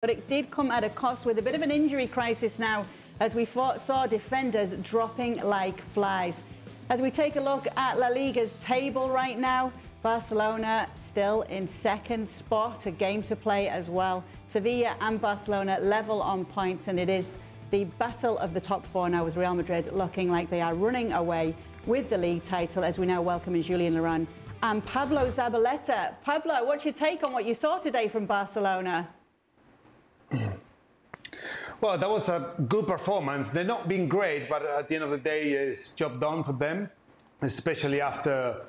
but it did come at a cost with a bit of an injury crisis now as we fought, saw defenders dropping like flies. As we take a look at La Liga's table right now, Barcelona still in second spot, a game to play as well. Sevilla and Barcelona level on points, and it is the battle of the top four now with Real Madrid looking like they are running away with the league title as we now welcome Julien Laurens and Pablo Zabaleta. Pablo, what's your take on what you saw today from Barcelona? Well, that was a good performance. They're not being great, but at the end of the day, it's job done for them, especially after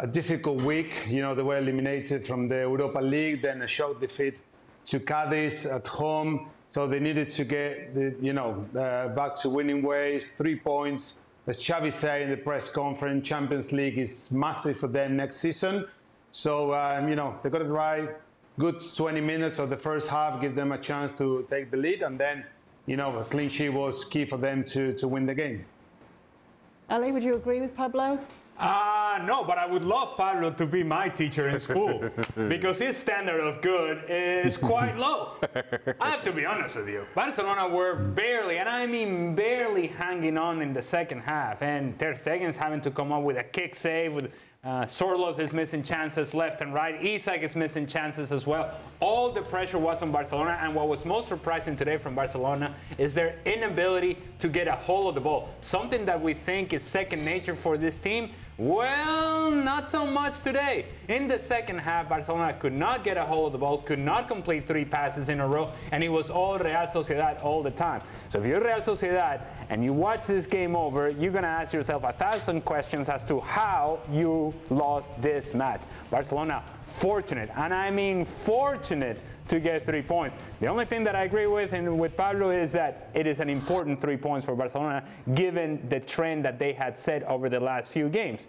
a difficult week. You know, they were eliminated from the Europa League, then a shock defeat to Cadiz at home. So they needed to get, the, you know, uh, back to winning ways, three points. As Xavi said in the press conference, Champions League is massive for them next season. So, um, you know, they got it right. Good 20 minutes of the first half, give them a chance to take the lead, and then you know, a clean sheet was key for them to, to win the game. Ali, would you agree with Pablo? Uh, no, but I would love Pablo to be my teacher in school because his standard of good is quite low. I have to be honest with you. Barcelona were barely, and I mean barely, hanging on in the second half, and Ter Stegen's having to come up with a kick save with uh, Sorloth is missing chances left and right. Isak is missing chances as well. All the pressure was on Barcelona, and what was most surprising today from Barcelona is their inability to get a hold of the ball. Something that we think is second nature for this team. Well, not so much today. In the second half, Barcelona could not get a hold of the ball, could not complete three passes in a row, and it was all Real Sociedad all the time. So if you're Real Sociedad and you watch this game over, you're going to ask yourself a thousand questions as to how you lost this match. Barcelona, fortunate, and I mean fortunate to get three points. The only thing that I agree with and with Pablo is that it is an important three points for Barcelona given the trend that they had set over the last few games.